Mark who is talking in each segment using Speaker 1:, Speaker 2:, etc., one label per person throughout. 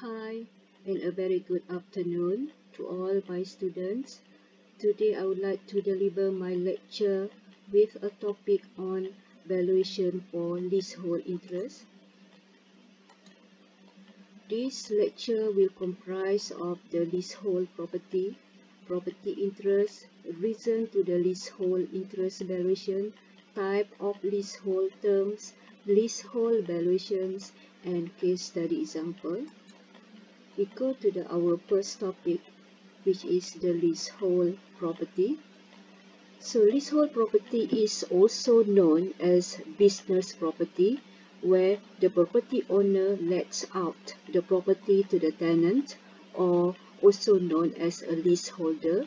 Speaker 1: Hi, and a very good afternoon to all my students. Today I would like to deliver my lecture with a topic on valuation for leasehold interest. This lecture will comprise of the leasehold property, property interest, reason to the leasehold interest valuation, type of leasehold terms, leasehold valuations, and case study example we go to the our first topic which is the leasehold property. So leasehold property is also known as business property where the property owner lets out the property to the tenant or also known as a leaseholder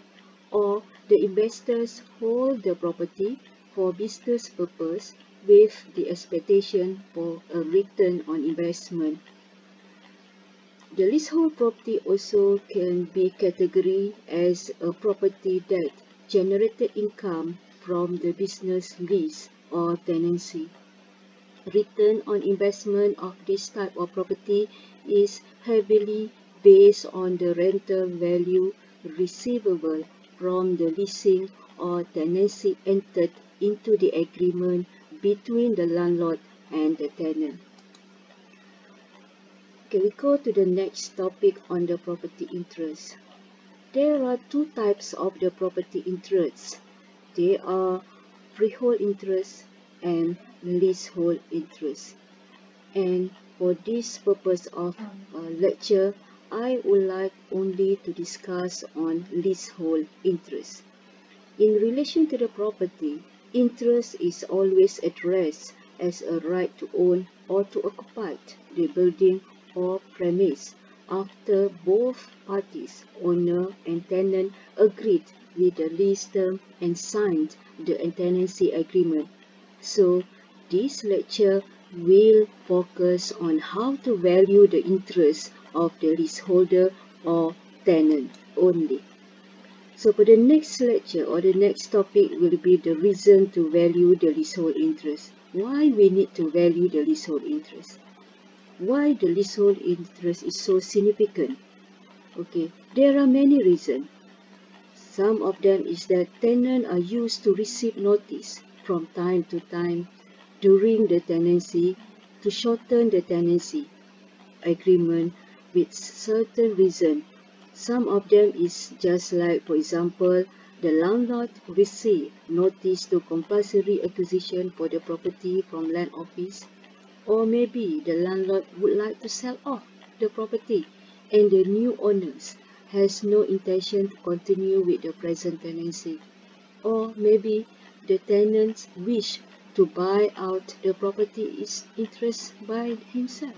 Speaker 1: or the investors hold the property for business purpose with the expectation for a return on investment the leasehold property also can be categorized as a property that generated income from the business lease or tenancy. Return on investment of this type of property is heavily based on the rental value receivable from the leasing or tenancy entered into the agreement between the landlord and the tenant. Okay, we go to the next topic on the property interest. There are two types of the property interests. They are freehold interest and leasehold interest. And for this purpose of uh, lecture, I would like only to discuss on leasehold interest. In relation to the property, interest is always addressed as a right to own or to occupy the building or premise after both parties, owner and tenant, agreed with the lease term and signed the tenancy agreement. So, this lecture will focus on how to value the interest of the leaseholder or tenant only. So for the next lecture or the next topic will be the reason to value the leasehold interest. Why we need to value the leasehold interest? Why the leasehold interest is so significant. Okay, there are many reasons. Some of them is that tenants are used to receive notice from time to time during the tenancy to shorten the tenancy agreement with certain reason. Some of them is just like, for example, the landlord receive notice to compulsory acquisition for the property from land office or maybe the landlord would like to sell off the property and the new owners has no intention to continue with the present tenancy. Or maybe the tenants wish to buy out the property's interest by himself.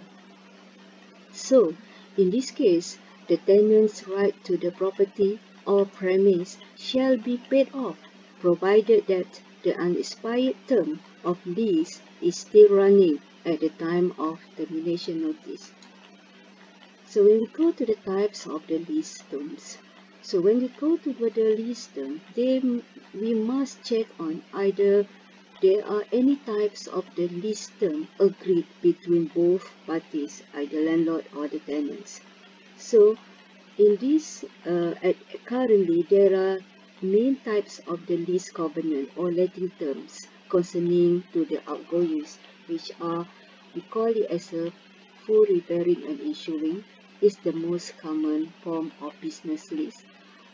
Speaker 1: So, in this case, the tenant's right to the property or premise shall be paid off, provided that the unexpired term of lease is still running at the time of termination notice. So when we go to the types of the lease terms, so when we go to the lease term, then we must check on either there are any types of the lease term agreed between both parties, either landlord or the tenants. So in this, uh, at, currently there are main types of the lease covenant or letting terms concerning to the outgoings are we call it as a full repairing and insuring is the most common form of business lease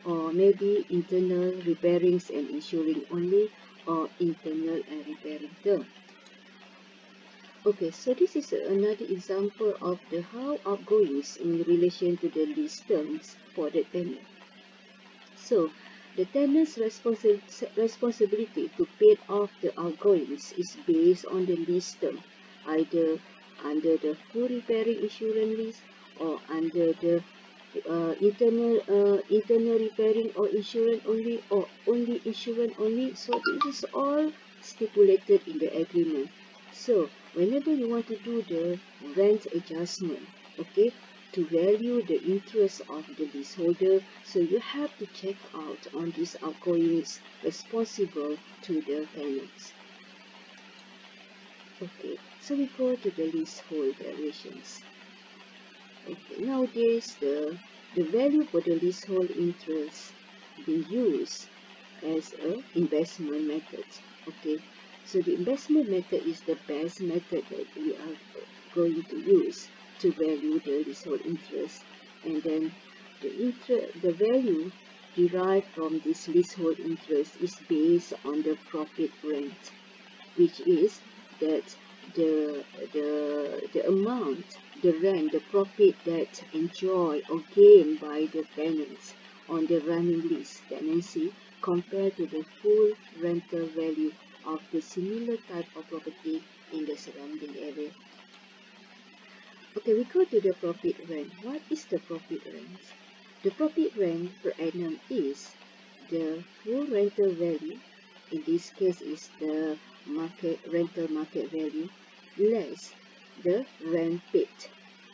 Speaker 1: or maybe internal repairings and insuring only or internal and repairing term. Okay, so this is another example of the how outgoings in relation to the lease terms for the tenant. So, the tenant's responsi responsibility to pay off the outgoings is based on the lease term either under the full repairing insurance list or under the uh, internal uh, internal repairing or insurance only or only insurance only. So this is all stipulated in the agreement. So whenever you want to do the rent adjustment okay to value the interest of the leaseholder so you have to check out on these outgoings responsible to the tenants okay so we go to the leasehold valuations. Okay, nowadays the the value for the leasehold interest being used as a investment method. Okay, so the investment method is the best method that we are going to use to value the leasehold interest, and then the interest, the value derived from this leasehold interest is based on the profit rent, which is that the the the amount, the rent, the profit that enjoy or gain by the tenants on the running lease tenancy compared to the full rental value of the similar type of property in the surrounding area. Okay, we go to the profit rent. What is the profit rent? The profit rent per annum is the full rental value, in this case is the market rental market value, less the rent paid.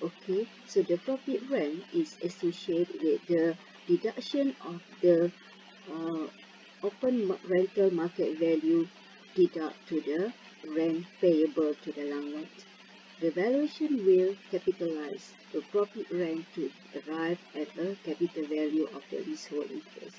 Speaker 1: Okay, so the profit rent is associated with the deduction of the uh, open rental market value deduct to the rent payable to the landlord. The valuation will capitalize the profit rent to arrive at a capital value of the leasehold interest.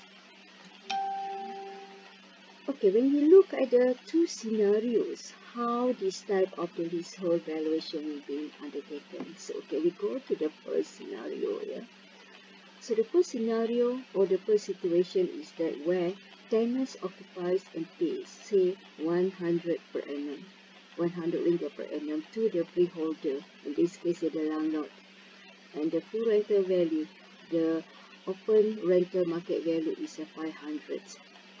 Speaker 1: Okay, when we look at the two scenarios, how this type of the leasehold valuation will be undertaken. So, okay, we go to the first scenario here. Yeah? So, the first scenario or the first situation is that where tenants occupies and pays, say, 100 per annum 100 ringgit per annum to the freeholder, in this case the landlord. And the full rental value, the open rental market value is a 500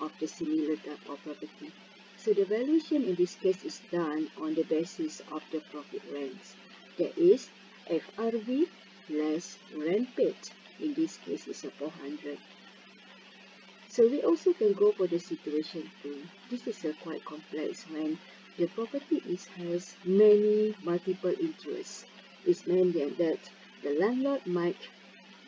Speaker 1: of the similar type of property. So the valuation in this case is done on the basis of the profit rents. That is FRV less rent paid. In this case is a 400. So we also can go for the situation 2. This is a quite complex when the property is has many multiple interests. This means that the landlord might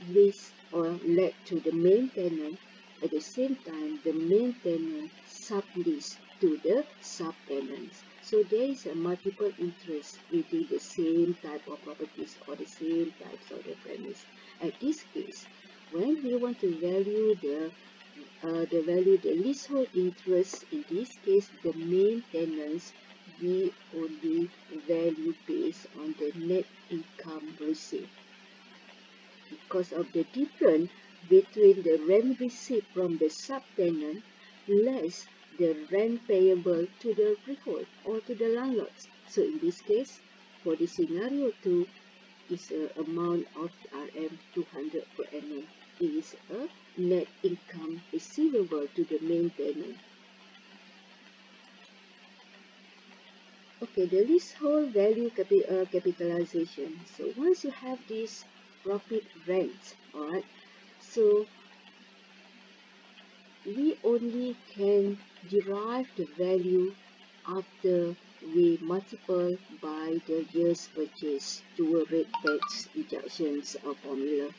Speaker 1: lease or let to the main tenant at the same time the main tenant sublease to the subtenants. So there is a multiple interest within the same type of properties or the same types of the premise. At this case, when we want to value the uh, the value the leasehold interest in this case the main tenants we only value based on the net income received because of the difference between the rent received from the subtenant less the rent payable to the freehold or to the landlords. So in this case, for the scenario 2, is a amount of RM 200 per annum is a net income receivable to the main tenant. Okay, the leasehold value capi uh, capitalization. So once you have this profit rent, alright, so we only can derive the value after we multiply by the year's purchase to a rate tax deductions of formula.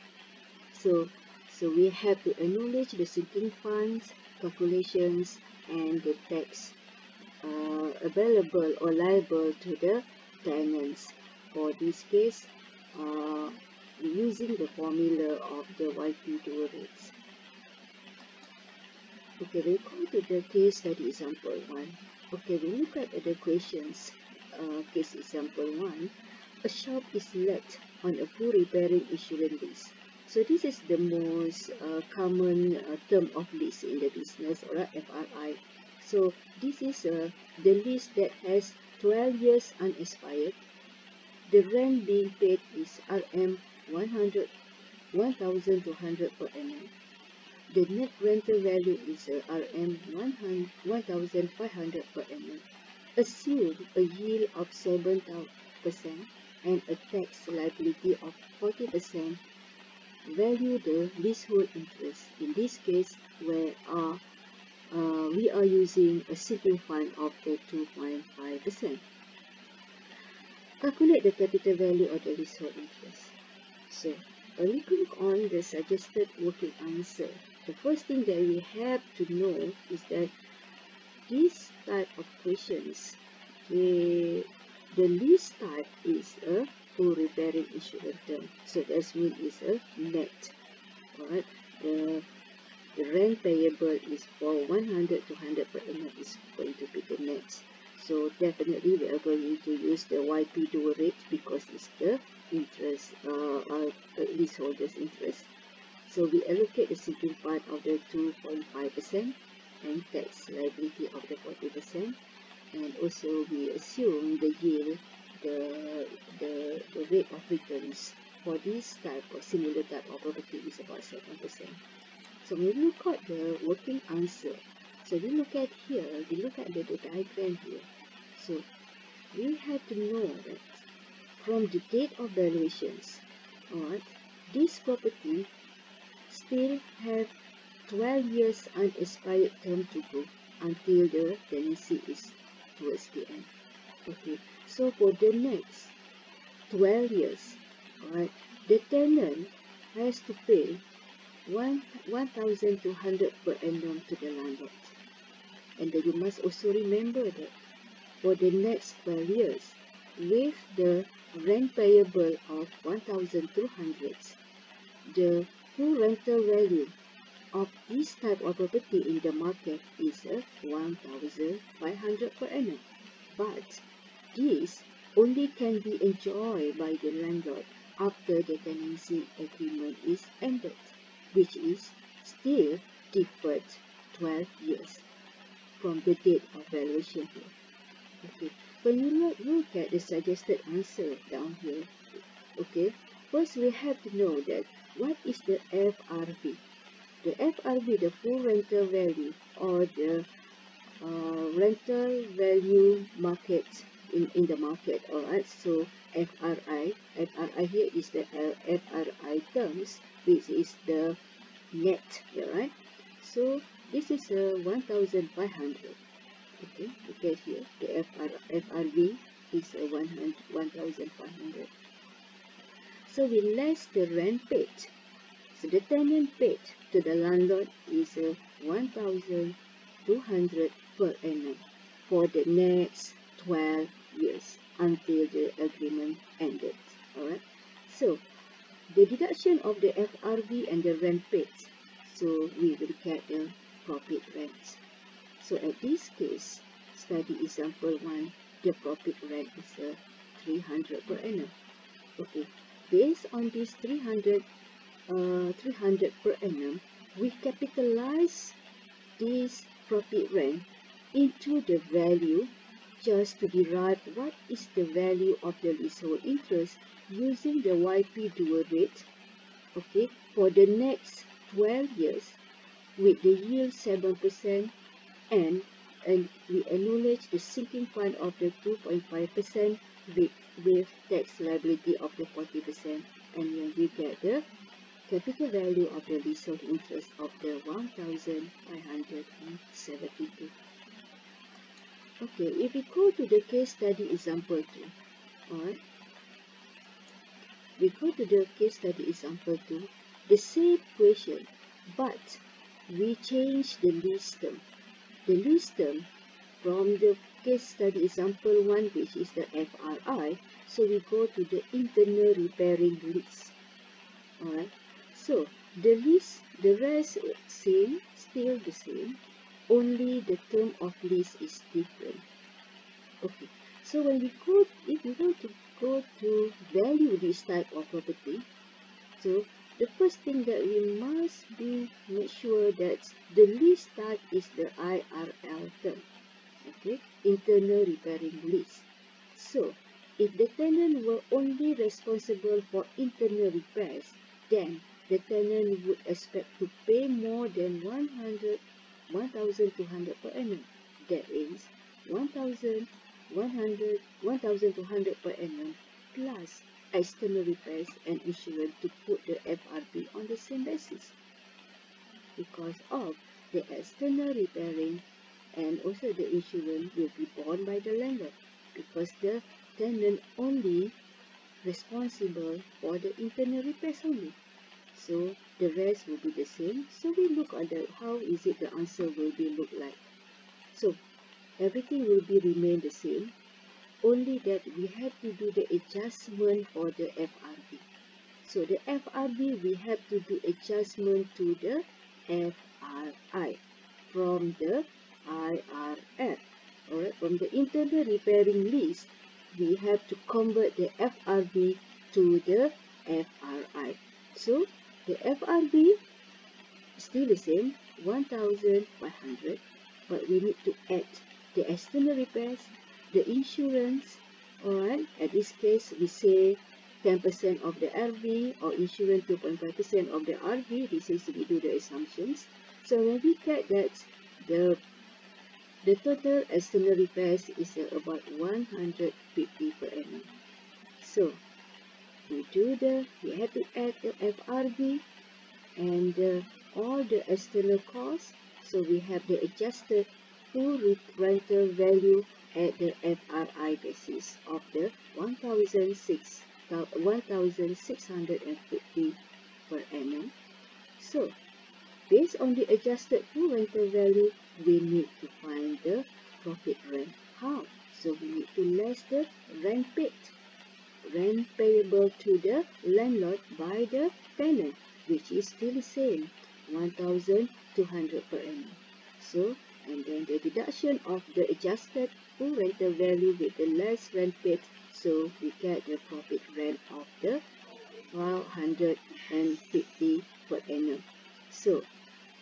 Speaker 1: So so we have to acknowledge the sinking funds, calculations, and the tax uh, available or liable to the tenants. For this case, uh, using the formula of the YP2 rates. Okay, we go to the case study example 1. Okay, we look at the questions. Uh, case example 1. A shop is let on a full repairing insurance lease. So this is the most uh, common uh, term of lease in the business, or FRI. So this is uh, the lease that has 12 years unexpired. The rent being paid is RM 100, 1,200 per annum. The net rental value is uh, RM 1,500 per annum. Assume a yield of 7% and a tax liability of 40% value the leasehold interest. In this case, where uh, uh, we are using a sinking fund of the 2.5%. Calculate the capital value of the leasehold interest. So, when we click on the suggested working answer, the first thing that we have to know is that this type of questions, the, the lease type is a full repairing insurance term. So that's mean is a net. Alright, the the rent payable is for 100 to 100 per annum is going to be the net. So definitely we are going to use the YP dual rate because it's the interest, uh, uh, leaseholders interest. So we allocate the sinking part of the 2.5% and tax liability of the 40% and also we assume the yield, the, the, the rate of returns for this type or similar type of property is about 7%. So we look at the working answer. So we look at here, we look at the, the diagram here. So we have to know that from the date of valuations, alright, this property still have 12 years unexpired term to go until the tenancy is towards the end. Okay, so for the next 12 years, alright, the tenant has to pay 1, 1,200 per annum to the landlord. And then you must also remember that for the next 12 years, with the rent payable of 1,200, the full rental value of this type of property in the market is uh, 1,500 per annum. But this only can be enjoyed by the landlord after the tenancy agreement is ended, which is still deferred 12 years from the date of valuation here. Okay, when you look, look at the suggested answer down here, okay, first we have to know that what is the FRV? the FRV, the full rental value or the rental value market in, in the market. Alright, so FRI, FRI here is the uh, FRI terms, which is the net here, right? So this is a uh, 1500. Okay, look at here, the FR, FRV is a 1500. So we less the rent paid. So the tenant paid to the landlord is uh, 1,200 per annum for the next 12 years until the agreement ended. Alright, so the deduction of the FRV and the rent paid. So we will get the profit rent. So at this case, study example 1, the profit rent is uh, 300 per annum. Okay, based on this 300 uh, 300 per annum, we capitalize this profit rent into the value just to derive what is the value of the leasehold interest using the YP dual rate okay, for the next 12 years with the yield 7% and, and we acknowledge the sinking fund of the 2.5% with, with tax liability of the 40% and then we get the capital value of the leasehold interest of the 1572. Okay, if we go to the case study example 2, alright, we go to the case study example 2, the same question, but we change the lease term. The lease term from the case study example 1, which is the FRI, so we go to the internal repairing lease. Alright, so the list, the rest same, still the same, only the term of lease is different. Okay, so when we go, if we want to go to value this type of property, so the first thing that we must be make sure that the lease type is the IRL term, okay, internal repairing lease. So if the tenant were only responsible for internal repairs, then the tenant would expect to pay more than 100, 1,200 per annum. That is 1,100, 1,200 per annum plus external repairs and insurance to put the FRV on the same basis. Because of the external repairing and also the insurance will be borne by the landlord because the tenant only responsible for the internal repairs only so the rest will be the same so we look at the how is it the answer will be look like so everything will be remain the same only that we have to do the adjustment for the FRV. So the FRV, we have to do adjustment to the FRI from the IRF. Alright, from the internal repairing list, we have to convert the FRV to the FRI. So the FRV still the same, 1,500, but we need to add the external repairs, the insurance, alright, at this case we say 10% of the RV or insurance 2.5% of the RV, this is we do the assumptions. So when we get that, the the total external repairs is about 150 per annum. So we do the, we have to add the FRV and uh, all the external costs. So we have the adjusted full rental value at the FRI basis of the 1,650 per annum. So based on the adjusted full rental value, we need to find the profit rent. How? So we need to less the rent paid. Rent payable to the landlord by the tenant, which is still the same, 1,200 per annum. So, and then the deduction of the adjusted full rental value with the less rent paid, so we get the profit rent of the 150 per annum. So,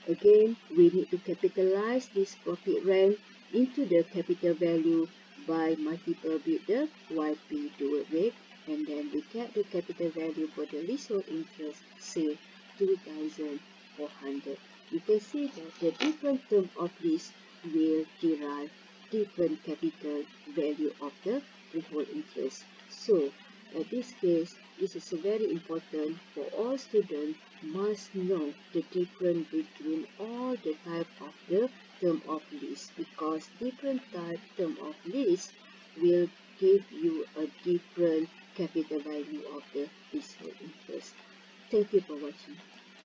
Speaker 1: Again, we need to capitalize this profit rent into the capital value by multiple with the YP dual rate and then we get the capital value for the leasehold interest, say 2,400. You can see that the different term of lease will derive different capital value of the freehold interest. So, at this case, this is very important for all students must know the difference between all the type of the term of lease because different type term of lease will give you a different capital value of the leasehold interest. Thank you for watching.